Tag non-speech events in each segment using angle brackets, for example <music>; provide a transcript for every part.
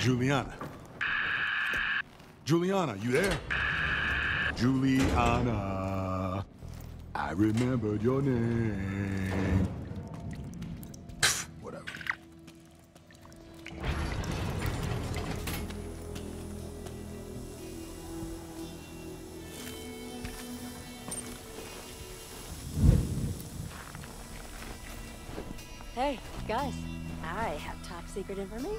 Juliana. Juliana, you there? Juliana. I remembered your name. Whatever. Hey, guys. I have top secret information.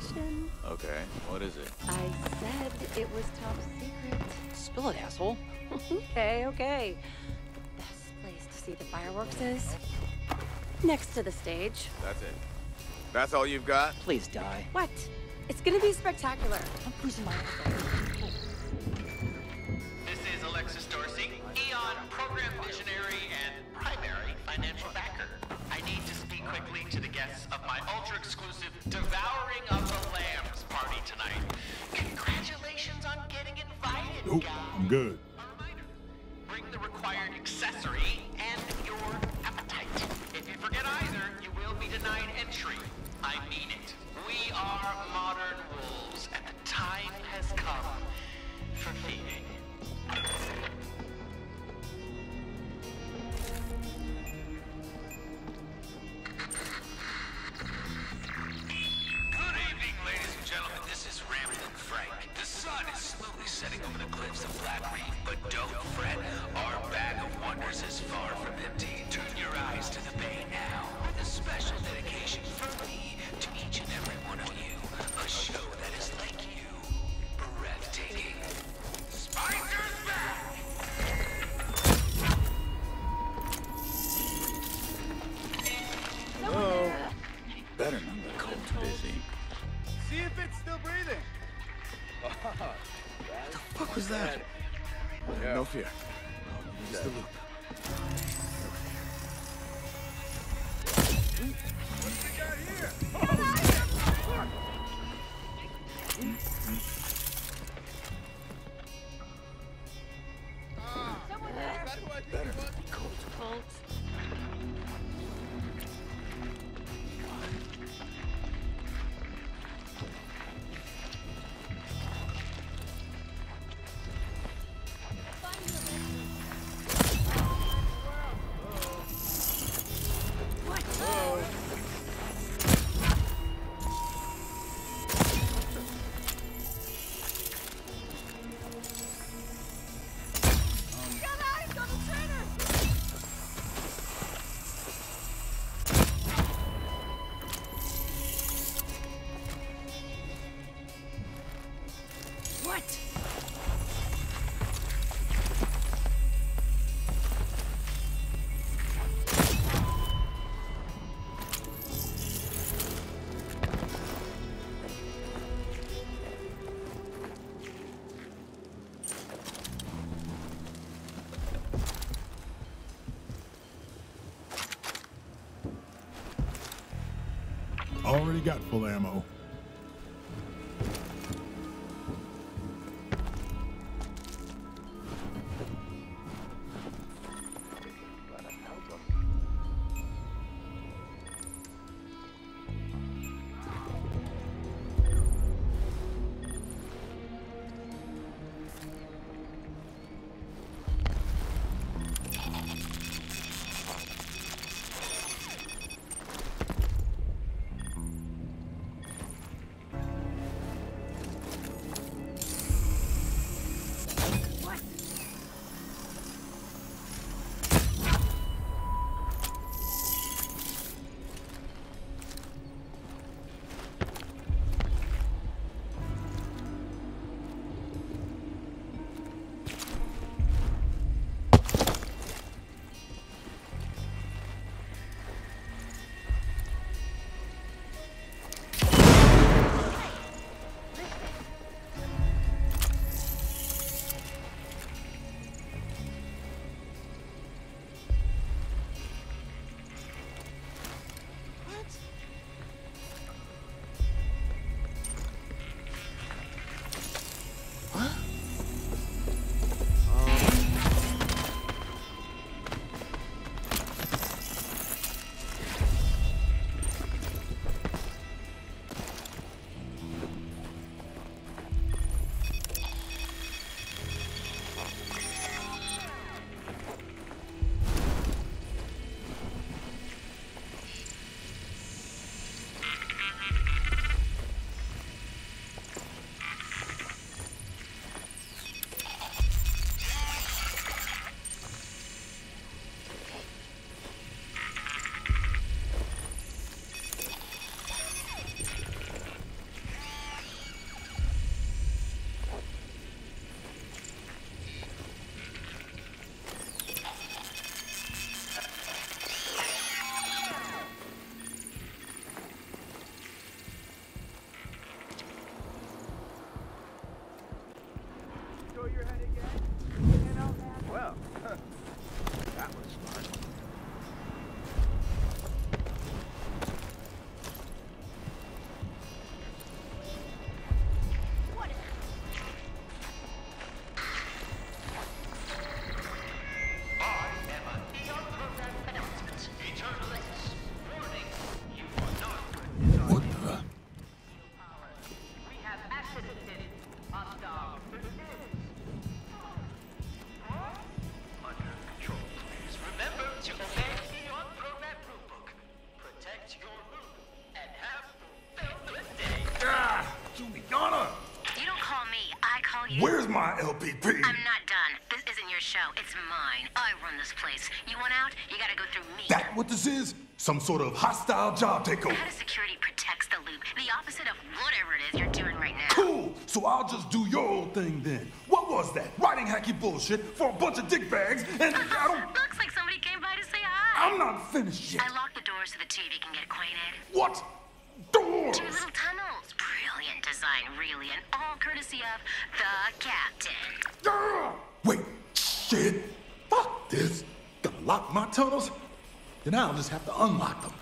Okay, what is it? I said it was top secret. Spill it, asshole. <laughs> okay, okay. The best place to see the fireworks is next to the stage. That's it. That's all you've got? Please die. What? It's gonna be spectacular. I'm losing my good. Fuck was that? No fear. Use the loop. What? Got full ammo. LPP? I'm not done. This isn't your show. It's mine. I run this place. You want out? You gotta go through me. That what this is? Some sort of hostile job takeover. Of security protects the loop. The opposite of whatever it is you're doing right now. Cool. So I'll just do your old thing then. What was that? Writing hacky bullshit for a bunch of dick bags and <laughs> I don't. Looks like somebody came by to say hi. I'm not finished yet. I locked the doors so the TV can get acquainted. What? Doors. Two little tunnels. Brilliant design, really, and all courtesy of the captain. Wait. Shit. Fuck this. Gotta lock my tunnels? Then I'll just have to unlock them.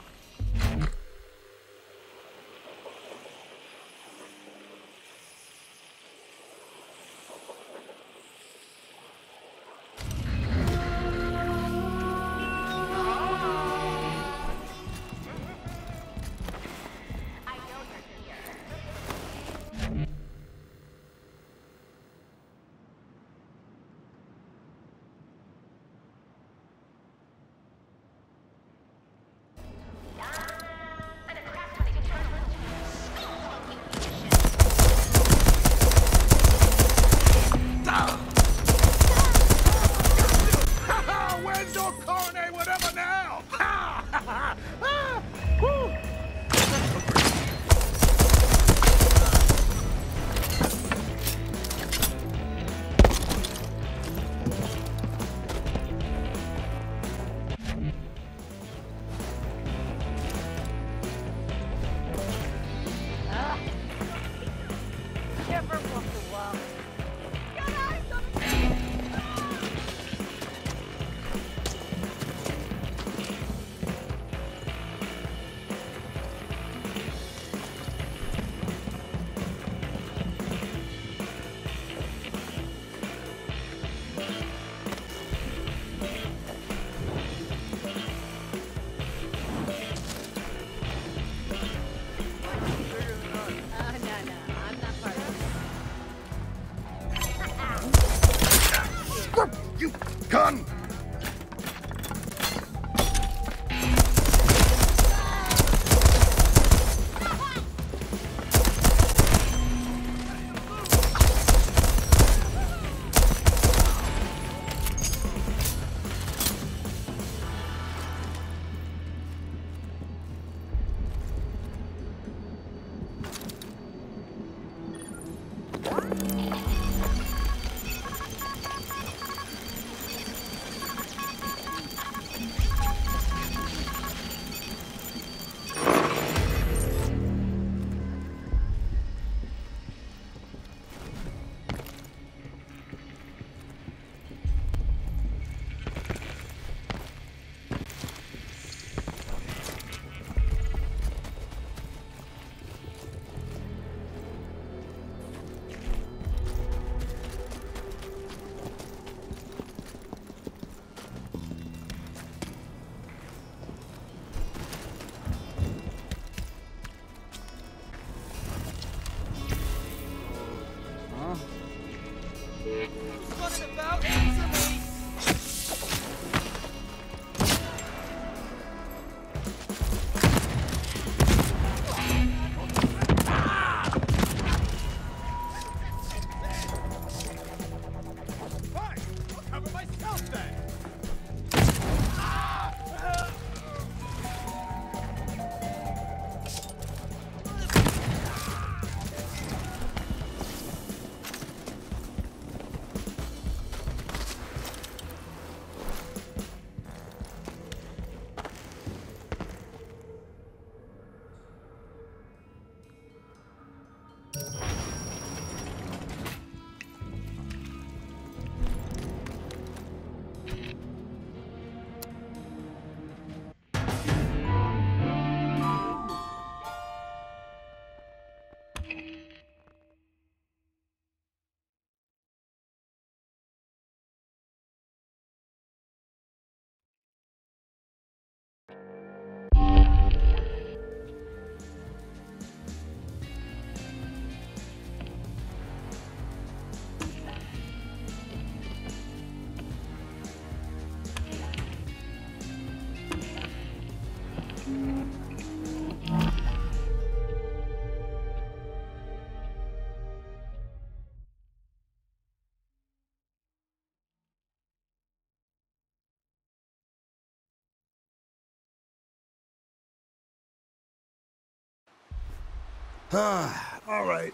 All right.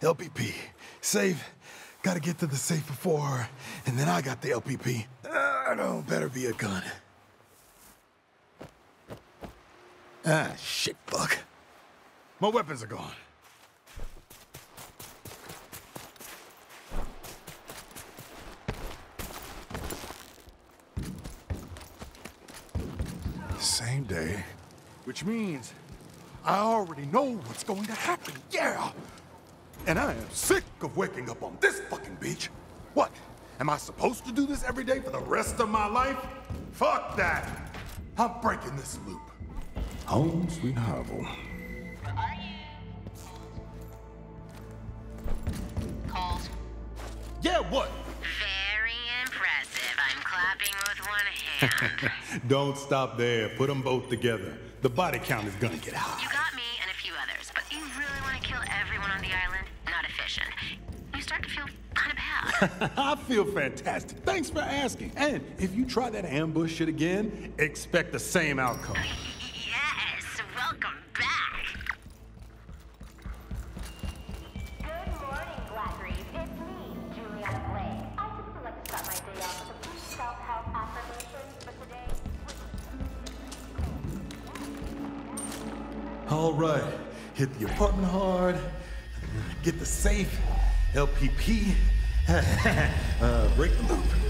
LPP. Safe. Gotta get to the safe before her, and then I got the LPP. Ah, no, better be a gun. Ah, shit, fuck. My weapons are gone. Same day. Which means I already know what's going to happen, yeah! And I am sick of waking up on this fucking beach. What? Am I supposed to do this every day for the rest of my life? Fuck that! I'm breaking this loop. Home sweet Harville. Calls. Yeah, what? Very impressive. I'm clapping with one hand. <laughs> Don't stop there. Put them both together. The body count is gonna get high. You start to feel kind of bad. <laughs> I feel fantastic. Thanks for asking. And if you try that ambush shit again, expect the same outcome. Oh, LPP. <laughs> uh, break the loop.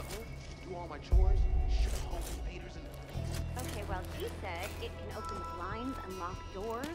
Butler. Do all my chores. Shoot home invaders in the face. Okay, well, he said it can open blinds, unlock doors,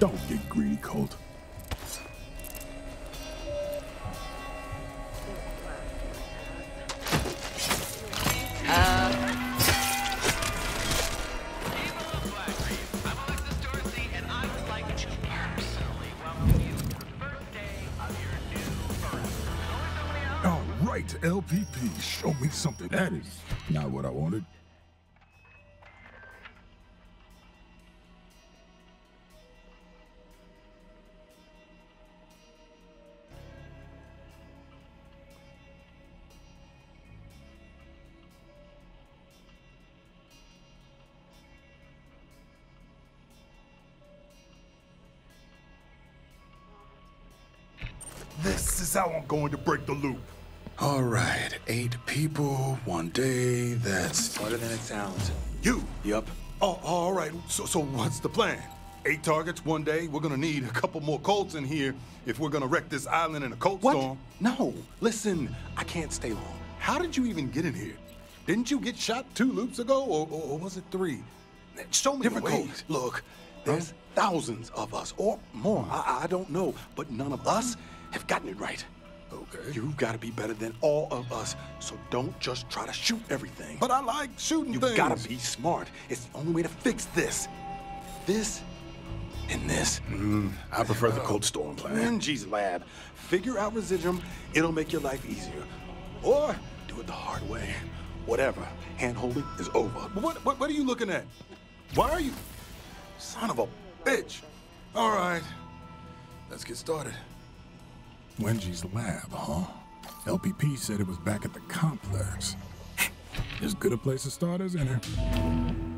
Don't get greedy, Colt. Something. That is not what I wanted. This is how I'm going to break the loop. All right, eight people, one day, that's... Harder than it sounds. You? Yup. Oh, all right. So, so what's the plan? Eight targets one day. We're gonna need a couple more Colts in here if we're gonna wreck this island in a Colt What? storm. No, listen. I can't stay long. How did you even get in here? Didn't you get shot two loops ago, or, or, or was it three? Show me Different the ways. Colts. Look, there's thousands of us, or more. I, I don't know, but none of us have gotten it right. Okay. You've got to be better than all of us, so don't just try to shoot everything. But I like shooting You things. gotta be smart. It's the only way to fix this. This and this. Mm, I prefer the Colt Storm plan. Wenjie's lab. Figure out residuum. It'll make your life easier. Or do it the hard way. Whatever. Hand holding is over. What, what, what are you looking at? Why are you. Son of a bitch. All right. Let's get started. Wenjie's lab, huh? LPP said it was back at the complex. As good a place to start as any.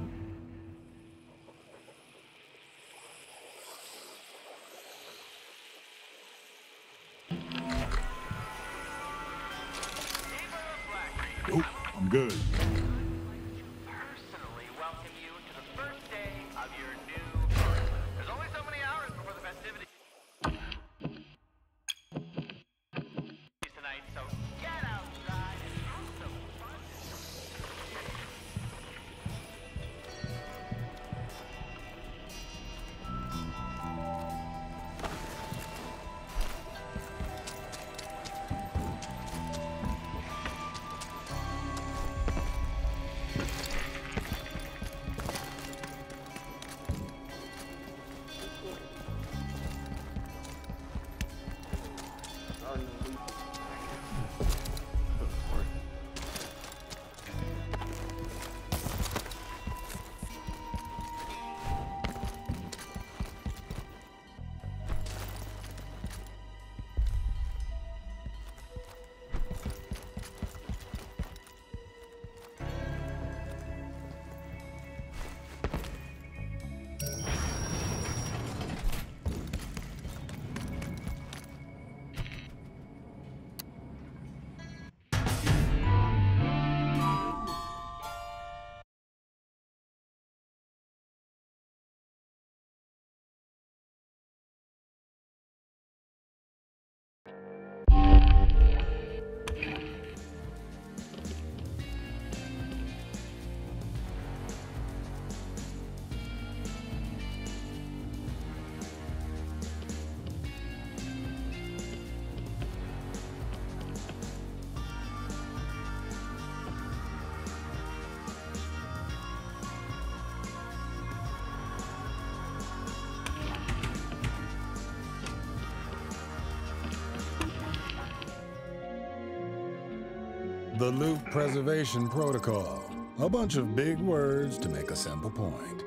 The Loop Preservation Protocol. A bunch of big words to make a simple point.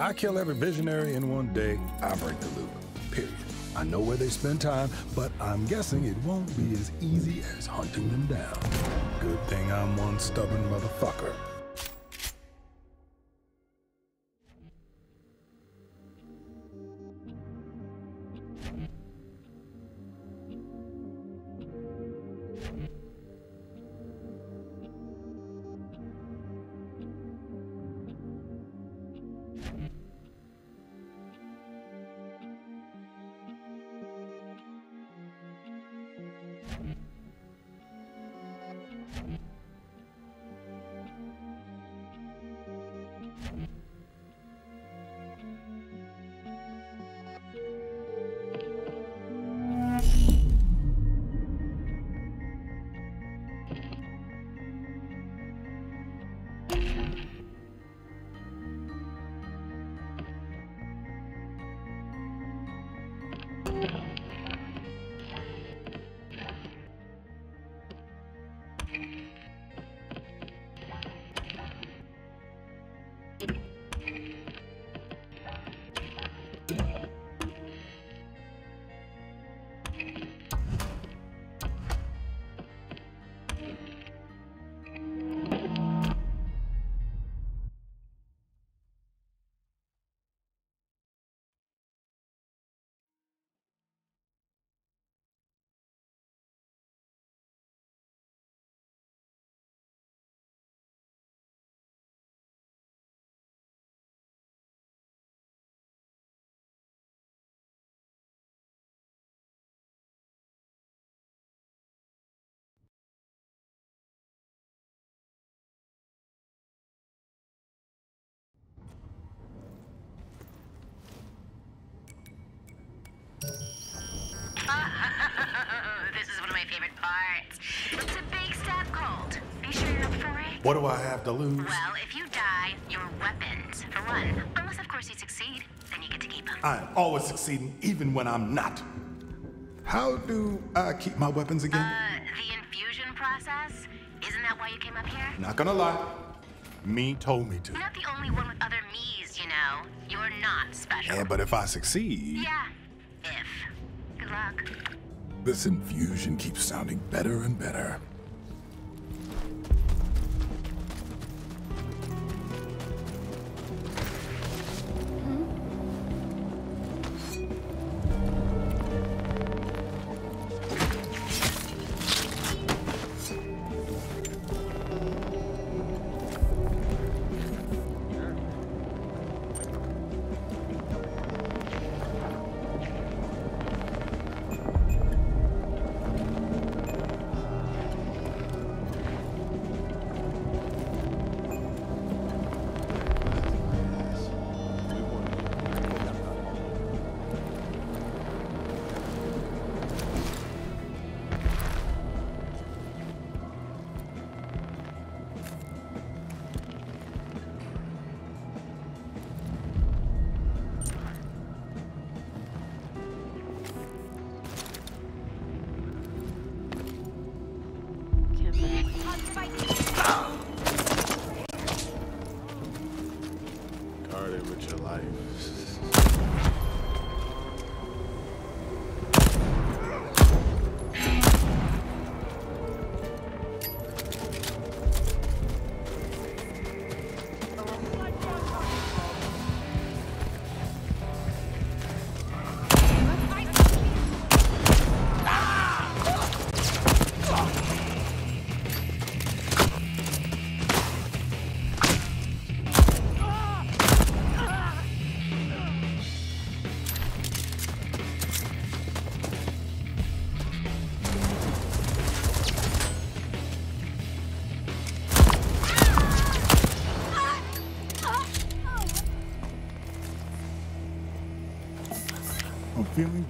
I kill every visionary in one day, I break the loop. Period. I know where they spend time, but I'm guessing it won't be as easy as hunting them down. Good thing I'm one stubborn motherfucker. What do I have to lose? Well, if you die, your weapons, for one. Unless, of course, you succeed, then you get to keep them. I am always succeeding, even when I'm not. How do I keep my weapons again? Uh, the infusion process? Isn't that why you came up here? Not gonna lie. Me told me to. You're not the only one with other me's, you know. You're not special. Yeah, but if I succeed, Yeah. If. Good luck. This infusion keeps sounding better and better.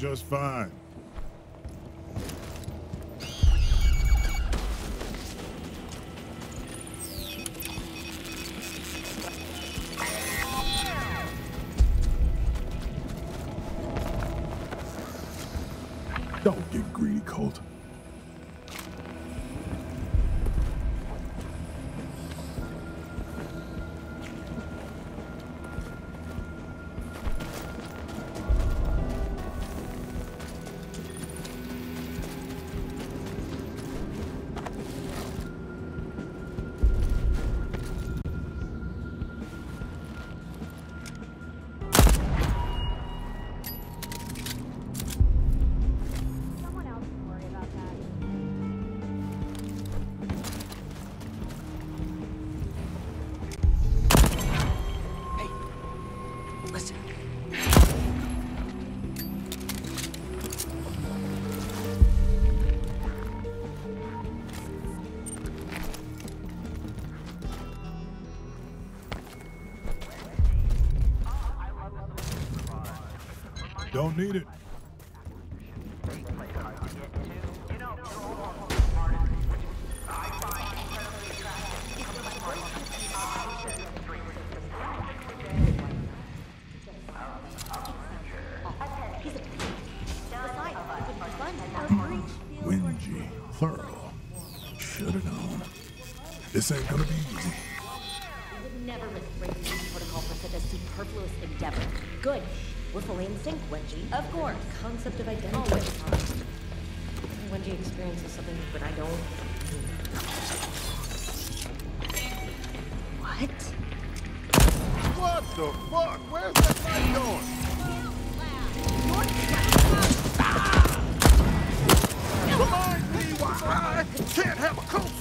Just fine. Don't get greedy, Colt. This ain't gonna be easy. We would never risk breaking this protocol for such a superfluous endeavor. Good. We're fully in sync, Wenjie. Of course. Concept of identity. Always. Wenjie experiences something but I don't. What? What the fuck? Where's that light going? Remind me why I can't have a cold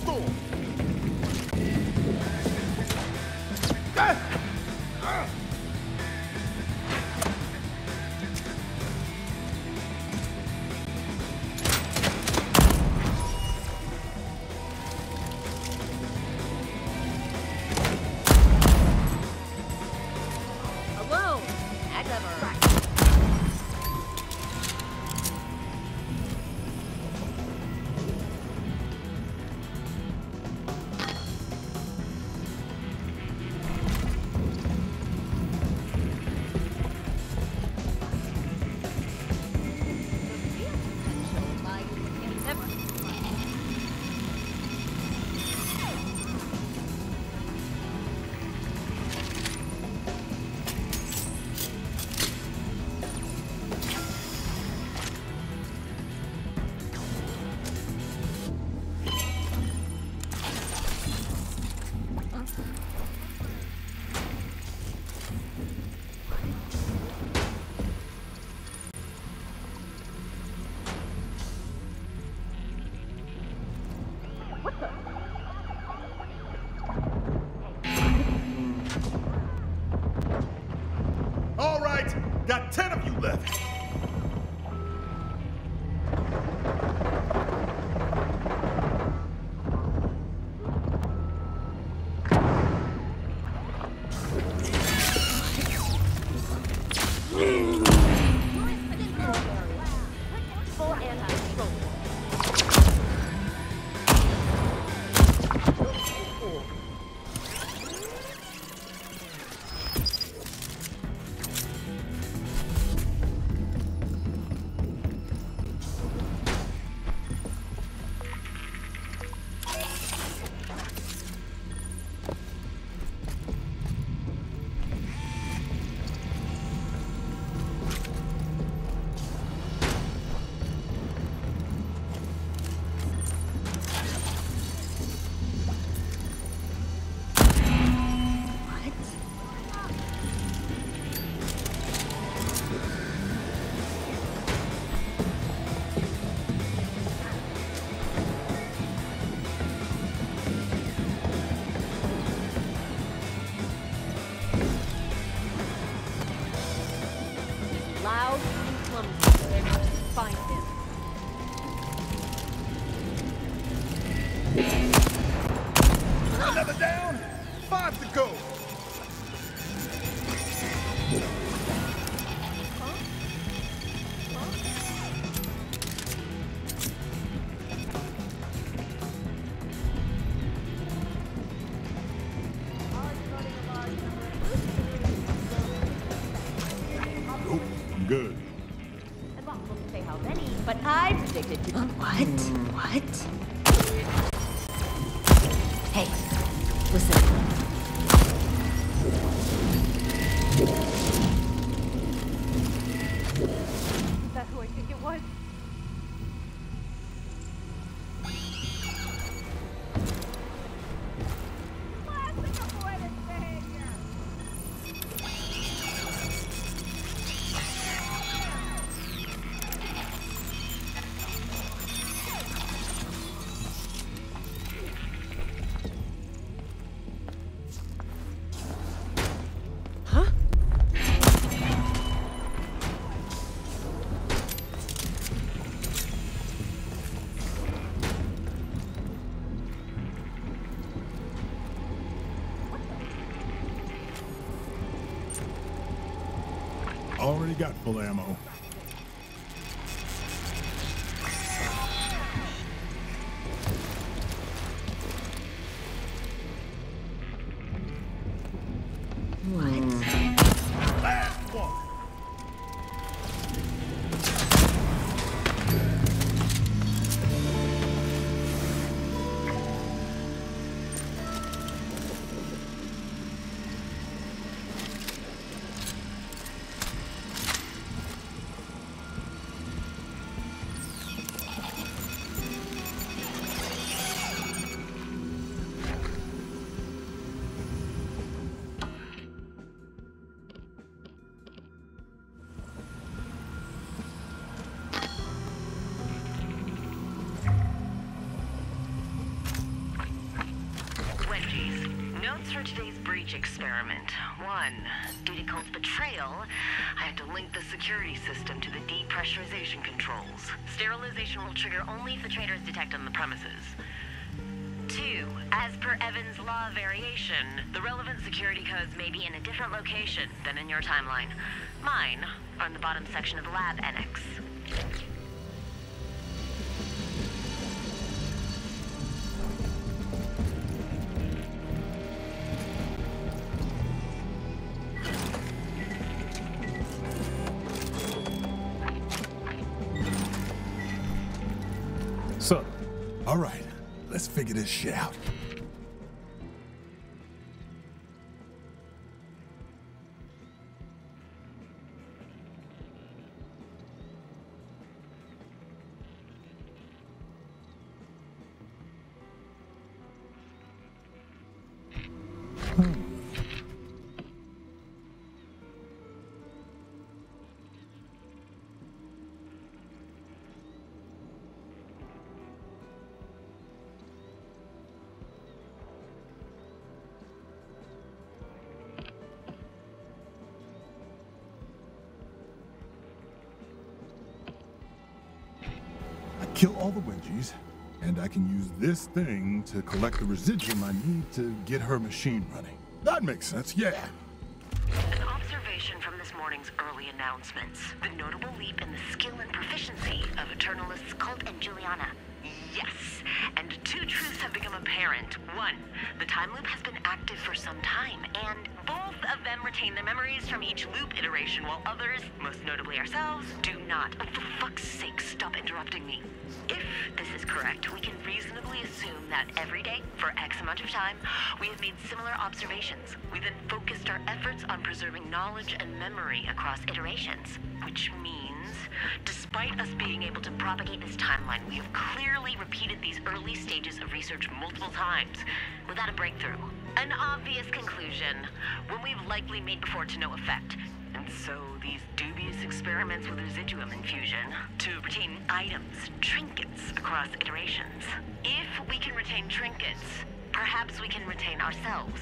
got full ammo. Experiment. One, due to betrayal, I had to link the security system to the depressurization controls. Sterilization will trigger only if the traitor is detected on the premises. Two, as per Evans' law variation, the relevant security codes may be in a different location than in your timeline. Mine are in the bottom section of the lab annex. Figure this shit out. I can use this thing to collect the residuum I need to get her machine running. That makes sense, yeah. An observation from this morning's early announcements. The notable leap in the skill and proficiency of Eternalists Colt and Juliana. Yes, and two truths have become apparent. One, the time loop has been active for some time, and both of them retain their memories from each loop iteration, while others, most notably ourselves, do not. Oh, for fuck's sake, stop interrupting me. If this is correct, we can reasonably assume that every day, for X amount of time, we have made similar observations. We then focused our efforts on preserving knowledge and memory across iterations, which means, despite us being able to propagate this timeline, we have clearly repeated these early stages of research multiple times without a breakthrough. An obvious conclusion, one we've likely made before to no effect. And so these dubious experiments with residuum infusion to retain items, trinkets across iterations. If we can retain trinkets, perhaps we can retain ourselves.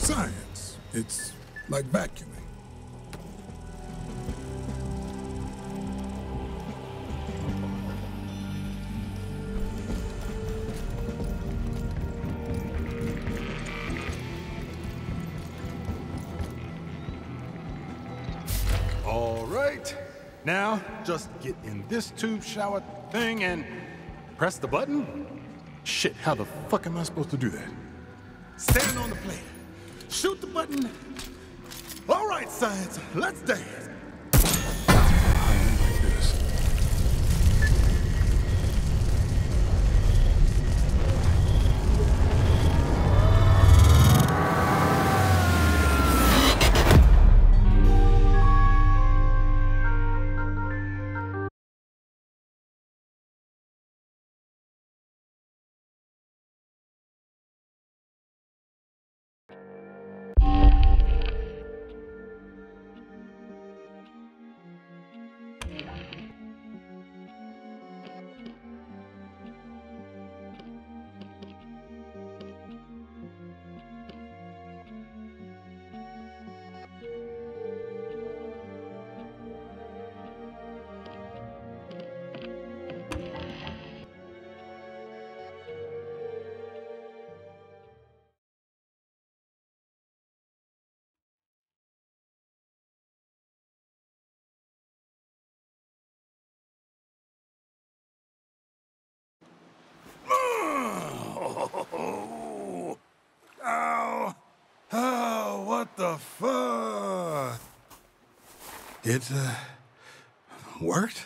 Science. It's like vacuuming. All right. Now, just get in this tube shower thing and press the button? Shit, how the fuck am I supposed to do that? Stand on the plate. Shoot the button. All right, science, let's dance. It, uh, worked?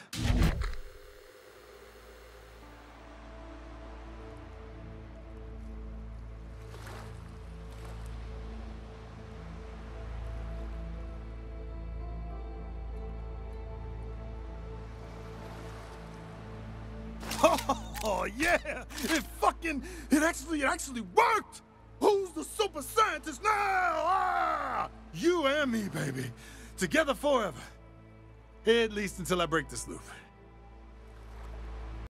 <laughs> Oh yeah! It fucking it actually it actually worked! Who's the super scientist now? Ah! You and me, baby. Together forever. At least until I break this loop.